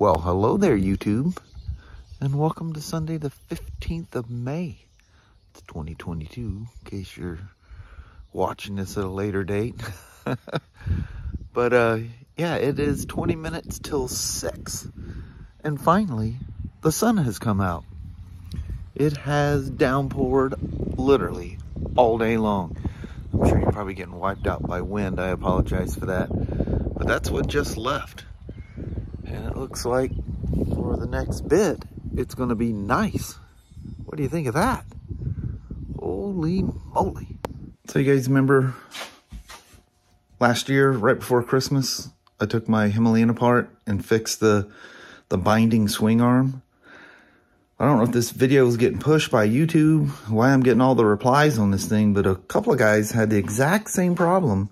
Well, hello there, YouTube, and welcome to Sunday, the 15th of May. It's 2022, in case you're watching this at a later date. but, uh, yeah, it is 20 minutes till 6. And finally, the sun has come out. It has downpoured literally all day long. I'm sure you're probably getting wiped out by wind. I apologize for that. But that's what just left. And it looks like for the next bit, it's going to be nice. What do you think of that? Holy moly. So you guys remember last year, right before Christmas, I took my Himalayan apart and fixed the, the binding swing arm. I don't know if this video is getting pushed by YouTube, why I'm getting all the replies on this thing, but a couple of guys had the exact same problem.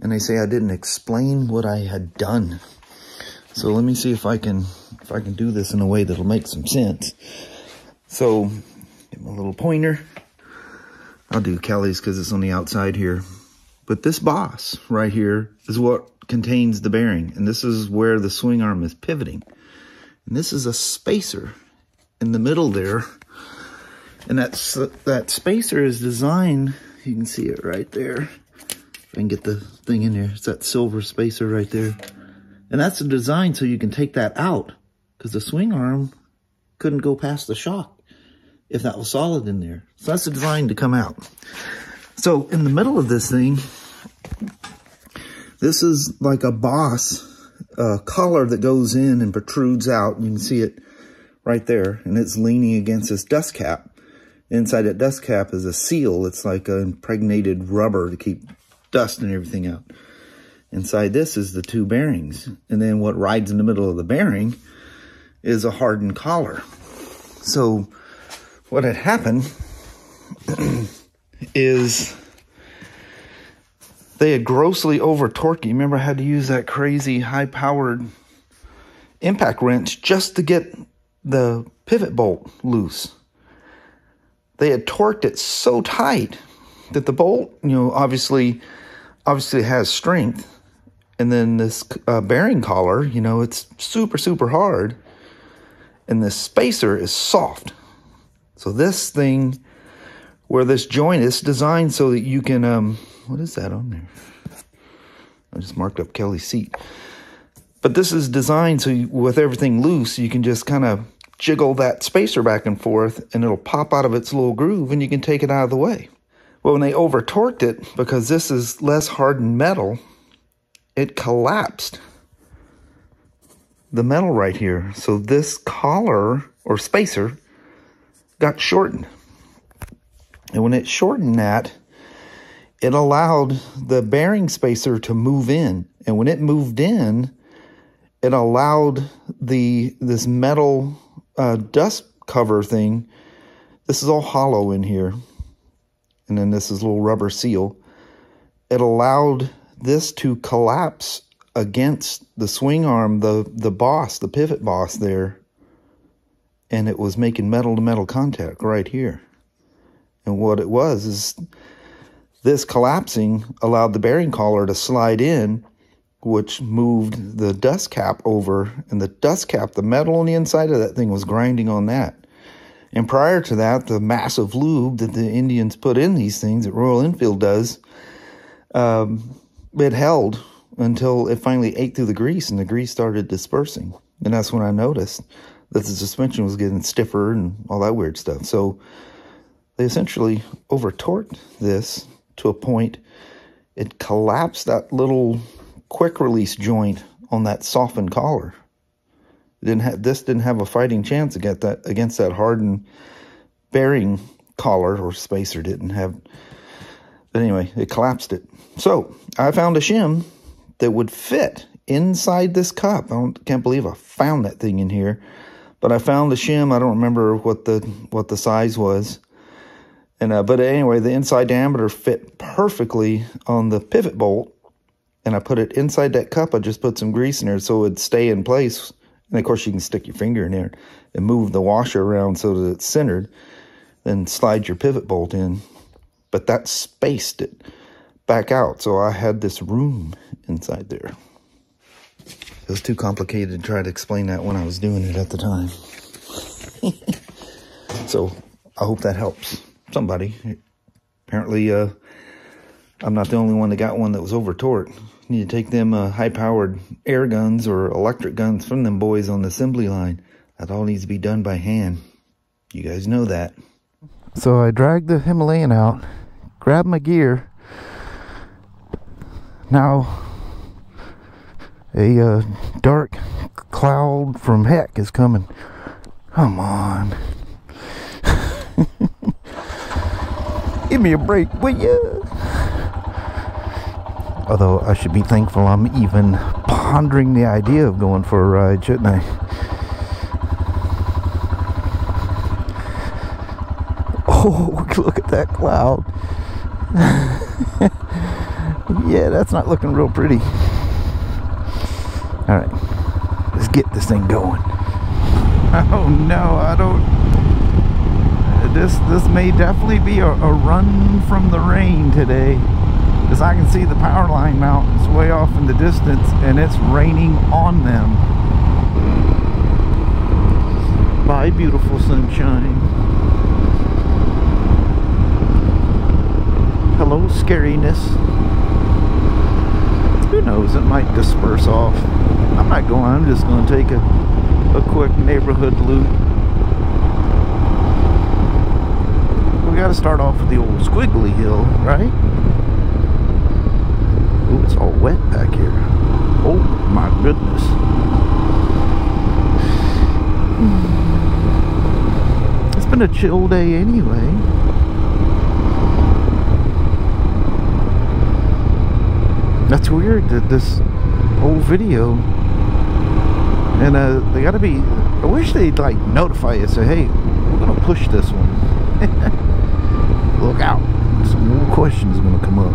And they say I didn't explain what I had done. So let me see if I can if I can do this in a way that'll make some sense. So get my little pointer. I'll do Kelly's because it's on the outside here. But this boss right here is what contains the bearing. And this is where the swing arm is pivoting. And this is a spacer in the middle there. And that's, that spacer is designed, you can see it right there. If I can get the thing in there. It's that silver spacer right there. And that's the design so you can take that out because the swing arm couldn't go past the shock if that was solid in there. So that's the design to come out. So in the middle of this thing, this is like a boss uh, collar that goes in and protrudes out. You can see it right there, and it's leaning against this dust cap. Inside that dust cap is a seal. It's like an impregnated rubber to keep dust and everything out. Inside this is the two bearings. And then what rides in the middle of the bearing is a hardened collar. So what had happened is they had grossly over torqued. Remember I had to use that crazy high powered impact wrench just to get the pivot bolt loose. They had torqued it so tight that the bolt, you know, obviously obviously has strength and then this uh, bearing collar, you know, it's super, super hard. And this spacer is soft. So this thing, where this joint is designed so that you can, um, what is that on there? I just marked up Kelly's seat. But this is designed so you, with everything loose, you can just kind of jiggle that spacer back and forth and it'll pop out of its little groove and you can take it out of the way. Well, when they over torqued it, because this is less hardened metal, it collapsed the metal right here. So this collar or spacer got shortened. And when it shortened that, it allowed the bearing spacer to move in. And when it moved in, it allowed the this metal uh, dust cover thing. This is all hollow in here. And then this is a little rubber seal. It allowed this to collapse against the swing arm, the, the boss, the pivot boss there, and it was making metal to metal contact right here. And what it was is this collapsing allowed the bearing collar to slide in, which moved the dust cap over, and the dust cap, the metal on the inside of that thing was grinding on that. And prior to that, the massive lube that the Indians put in these things that Royal Enfield does, um, it held until it finally ate through the grease and the grease started dispersing. And that's when I noticed that the suspension was getting stiffer and all that weird stuff. So they essentially over torqued this to a point it collapsed that little quick release joint on that softened collar. It didn't have this didn't have a fighting chance against that against that hardened bearing collar or spacer didn't have anyway, it collapsed it. So I found a shim that would fit inside this cup. I can't believe I found that thing in here. But I found the shim. I don't remember what the what the size was. And uh, but anyway, the inside diameter fit perfectly on the pivot bolt. And I put it inside that cup. I just put some grease in there so it'd stay in place. And of course, you can stick your finger in there and move the washer around so that it's centered. Then slide your pivot bolt in but that spaced it back out. So I had this room inside there. It was too complicated to try to explain that when I was doing it at the time. so I hope that helps somebody. Apparently, uh, I'm not the only one that got one that was over torqued. Need to take them uh, high-powered air guns or electric guns from them boys on the assembly line. That all needs to be done by hand. You guys know that. So I dragged the Himalayan out, grabbed my gear. Now, a uh, dark cloud from heck is coming. Come on. Give me a break, will you? Although I should be thankful I'm even pondering the idea of going for a ride, shouldn't I? Oh, look at that cloud. yeah, that's not looking real pretty. All right, let's get this thing going. Oh no, I don't. This this may definitely be a, a run from the rain today. As I can see the power line mountains way off in the distance and it's raining on them. Bye beautiful sunshine. Hello scariness. Who knows, it might disperse off. I'm not going, I'm just going to take a, a quick neighborhood loop. We got to start off with the old squiggly hill, right? Ooh, it's all wet back here. Oh my goodness. It's been a chill day anyway. That's weird that this whole video and uh, they gotta be I wish they'd like notify you say hey we're gonna push this one. Look out. Some more questions are gonna come up.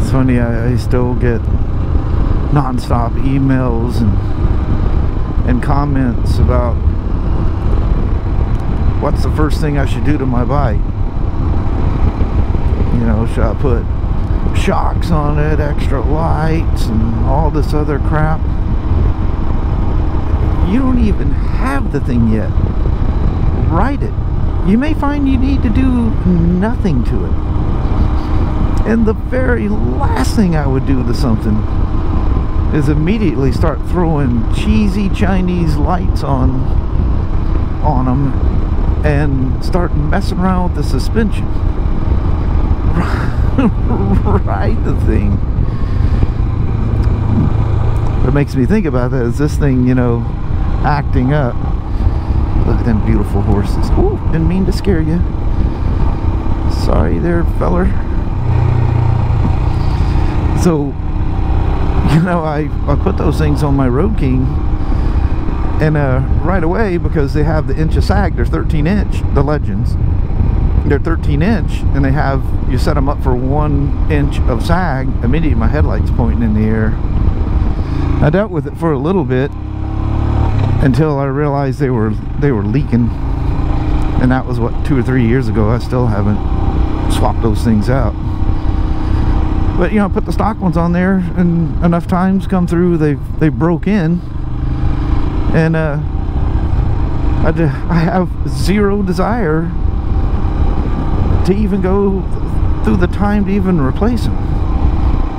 It's funny, I, I still get non-stop emails and and comments about what's the first thing I should do to my bike. You know, should I put shocks on it, extra lights, and all this other crap? You don't even have the thing yet. Write it. You may find you need to do nothing to it. And the very last thing I would do to something is immediately start throwing cheesy Chinese lights on on them and start messing around with the suspension. right the thing. What makes me think about that is this thing, you know, acting up. Look at them beautiful horses. Ooh, didn't mean to scare you. Sorry there, feller so you know I, I put those things on my Road King and uh, right away because they have the inch of sag they're 13 inch the legends they're 13 inch and they have you set them up for one inch of sag immediately my headlights pointing in the air. I dealt with it for a little bit until I realized they were they were leaking. And that was what two or three years ago I still haven't swapped those things out. But you know, put the stock ones on there, and enough times come through, they they broke in, and uh, I I have zero desire to even go through the time to even replace them.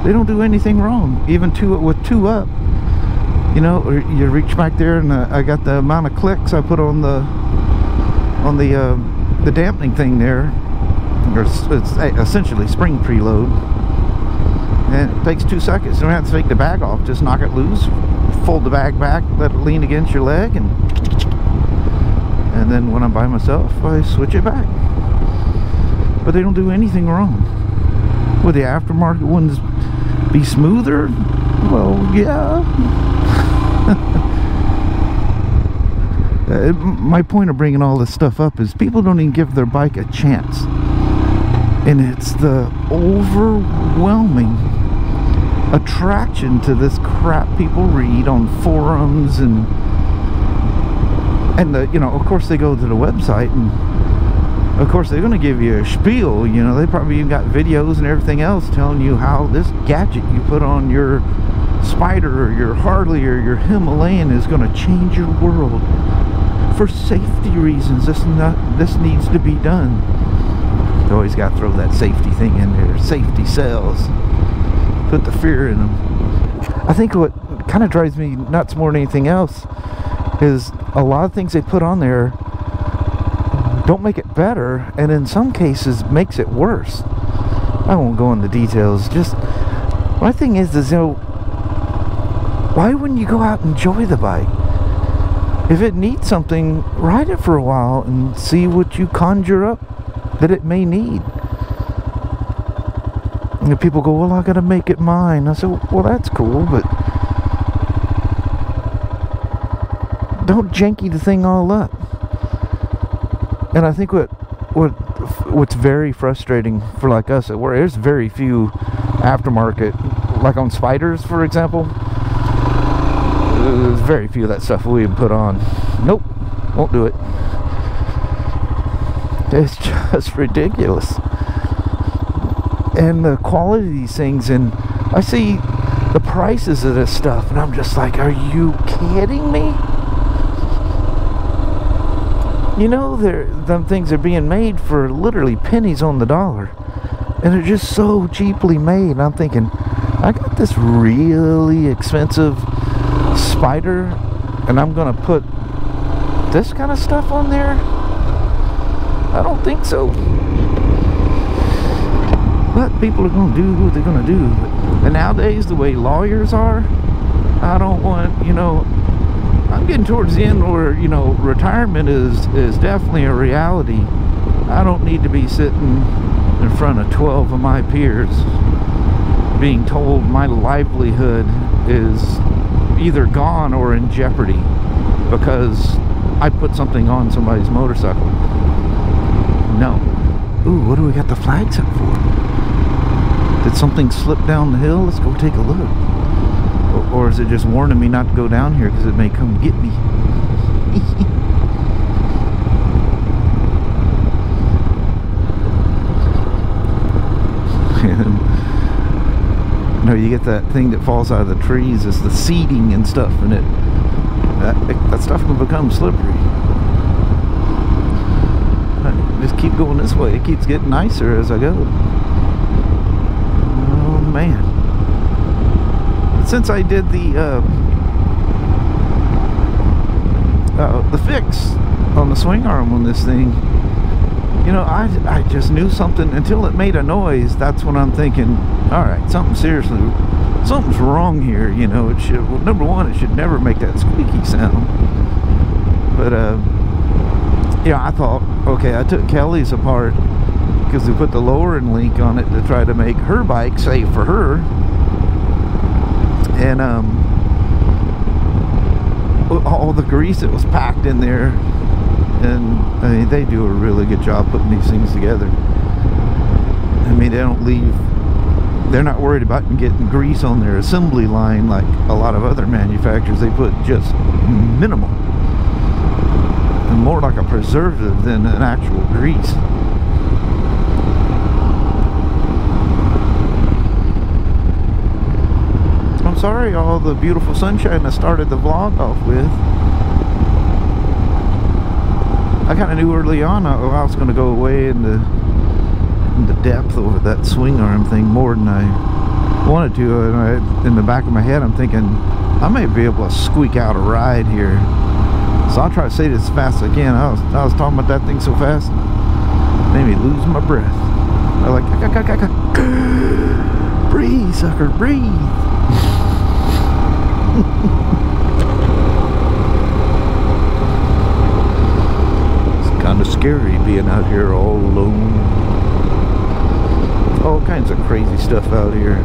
They don't do anything wrong, even two with two up. You know, you reach back there, and uh, I got the amount of clicks I put on the on the uh, the dampening thing there. It's, it's essentially spring preload and it takes two seconds. You don't have to take the bag off. Just knock it loose, fold the bag back, let it lean against your leg, and and then when I'm by myself, I switch it back. But they don't do anything wrong. Would the aftermarket ones be smoother? Well, yeah. uh, my point of bringing all this stuff up is people don't even give their bike a chance. And it's the overwhelming attraction to this crap people read on forums and and the, you know of course they go to the website and of course they're going to give you a spiel you know they probably even got videos and everything else telling you how this gadget you put on your Spyder or your Harley or your Himalayan is going to change your world. For safety reasons, this not this needs to be done. You always got to throw that safety thing in there. Safety sells. Put the fear in them. I think what kind of drives me nuts more than anything else is a lot of things they put on there don't make it better and in some cases makes it worse. I won't go into details just my thing is is you know why wouldn't you go out and enjoy the bike? If it needs something ride it for a while and see what you conjure up that it may need. And people go well I gotta make it mine. I said well that's cool but don't janky the thing all up. And I think what what what's very frustrating for like us, where there's very few aftermarket, like on Spyders, for example. There's very few of that stuff we even put on. Nope, won't do it. It's just ridiculous. And the quality of these things, and I see the prices of this stuff, and I'm just like, are you kidding me? You know, they're, them things are being made for literally pennies on the dollar. And they're just so cheaply made. I'm thinking, I got this really expensive Spyder and I'm going to put this kind of stuff on there? I don't think so. But people are going to do what they're going to do. And nowadays, the way lawyers are, I don't want, you know, I'm getting towards the end where, you know, retirement is, is definitely a reality. I don't need to be sitting in front of 12 of my peers being told my livelihood is either gone or in jeopardy because I put something on somebody's motorcycle. No. Ooh, what do we got the flags up for? Did something slip down the hill? Let's go take a look. Or is it just warning me not to go down here because it may come get me? no, you get that thing that falls out of the trees. It's the seeding and stuff, and it that, that stuff can become slippery. just keep going this way. It keeps getting nicer as I go. Oh man since I did the uh, uh, the fix on the swing arm on this thing, you know, I, I just knew something until it made a noise. That's when I'm thinking, all right, something seriously, something's wrong here. You know, it should, well, number one, it should never make that squeaky sound. But, uh, yeah, I thought, okay, I took Kelly's apart because we put the lowering link on it to try to make her bike safe for her and um, all the grease that was packed in there. And I mean they do a really good job putting these things together. I mean they don't leave they're not worried about getting grease on their assembly line like a lot of other manufacturers. They put just minimal. And more like a preservative than an actual grease sorry all the beautiful sunshine I started the vlog off with. I kind of knew early on I, I was going to go away in the, in the depth over that swing arm thing more than I wanted to. And I, in the back of my head, I'm thinking I may be able to squeak out a ride here. So I'll try to say this as fast as I can. I was, I was talking about that thing so fast, made me lose my breath. I like, breathe, sucker, breathe it's kind of scary being out here all alone. All kinds of crazy stuff out here.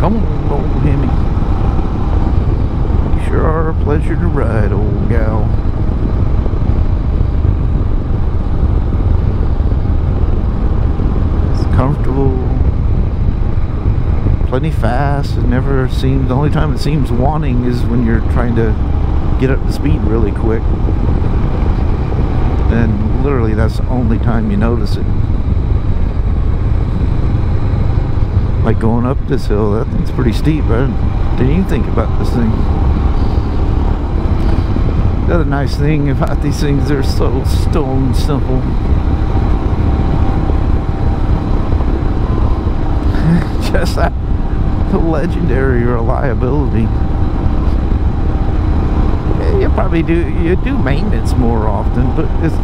Come on, old Himy. You sure are a pleasure to ride, old gal. It's comfortable plenty fast. It never seems, the only time it seems wanting is when you're trying to get up to speed really quick. And literally that's the only time you notice it. Like going up this hill, that thing's pretty steep. I didn't even think about this thing. The other nice thing about these things, they're so stone simple. Just that legendary reliability. You probably do you do maintenance more often, but it's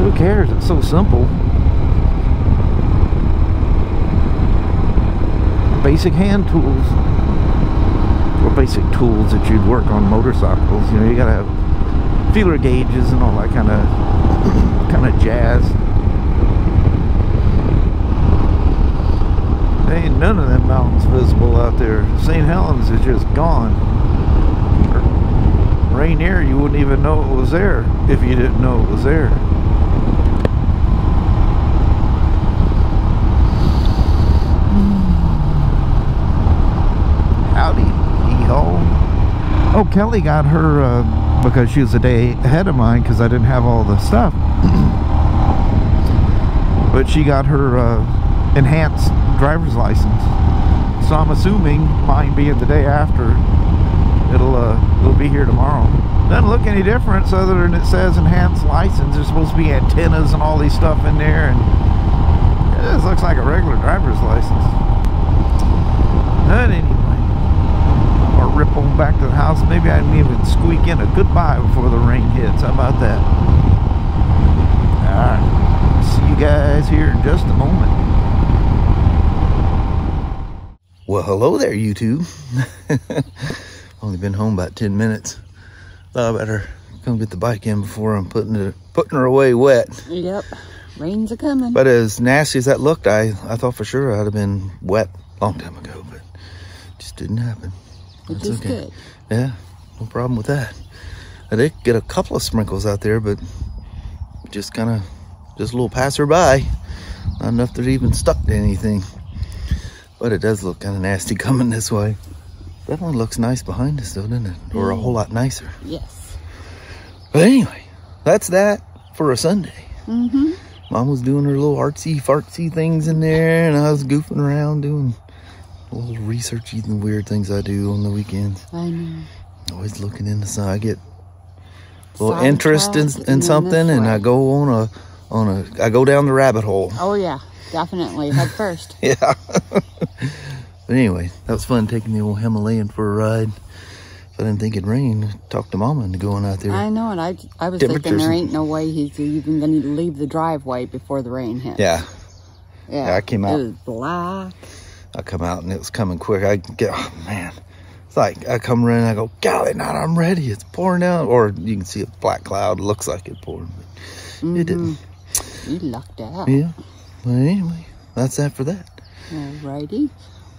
who cares? It's so simple. Basic hand tools or basic tools that you'd work on motorcycles. You know, you gotta have feeler gauges and all that kind of kind of jazz. There ain't none of them mountains visible out there. St. Helens is just gone. Rainier, you wouldn't even know it was there if you didn't know it was there. Howdy, hee-ho. Oh, Kelly got her, uh, because she was a day ahead of mine because I didn't have all the stuff. but she got her uh, enhanced driver's license. So I'm assuming mine being the day after, it'll uh, it'll be here tomorrow. Doesn't look any different other than it says enhanced license. There's supposed to be antennas and all these stuff in there, and it just looks like a regular driver's license. But anyway, I'll rip on back to the house. Maybe I can even squeak in a goodbye before the rain hits. How about that? All right, see you guys here in just a moment. Well, hello there, YouTube. Only been home about 10 minutes. Thought I better come get the bike in before I'm putting it putting her away wet. Yep. Rains are coming. But as nasty as that looked, I, I thought for sure I'd have been wet a long time ago, but just didn't happen. Which That's okay. good. Yeah, no problem with that. I did get a couple of sprinkles out there, but just kind of, just a little passerby. Not enough that it even stuck to anything. But it does look kind of nasty coming this way. That one looks nice behind us though, doesn't it? Or a whole lot nicer. Yes. But anyway, that's that for a Sunday. Mm-hmm. Mom was doing her little artsy fartsy things in there, and I was goofing around doing little researchy and weird things I do on the weekends. I know. Always looking in the sun. I get a little Sidetracked interest in, and in something, and I go on a on a I go down the rabbit hole. Oh yeah, definitely. Head first. Yeah. But anyway, that was fun taking the old Himalayan for a ride. If I didn't think it'd rain, talk to Mama into going out there. I know, and I I was thinking there ain't no way he's even going to leave the driveway before the rain hits. yeah, Yeah. Yeah, I came out- It was black. I come out and it was coming quick. I get, oh man, it's like I come running. I go, golly, not I'm ready. It's pouring out. or you can see a black cloud. It looks like it poured, but it didn't. Mm-hmm. You lucked out. Yeah. But anyway, that's that for that. Alrighty.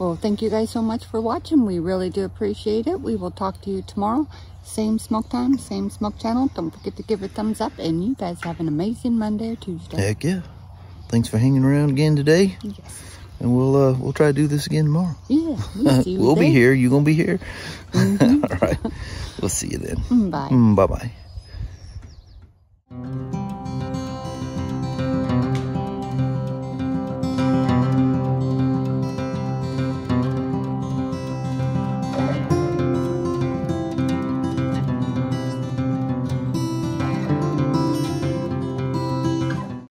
Well, thank you guys so much for watching. We really do appreciate it. We will talk to you tomorrow. Same Smoak time, same Smoak channel. Don't forget to give it a thumbs up. And you guys have an amazing Monday or Tuesday. Heck yeah. Thanks for hanging around again today, Yes. and we'll uh we'll try to do this again tomorrow. Yeah. We'll, see we'll be here. You gonna be here? All right. We'll see you then. Mm, Bye. Mm, bye bye.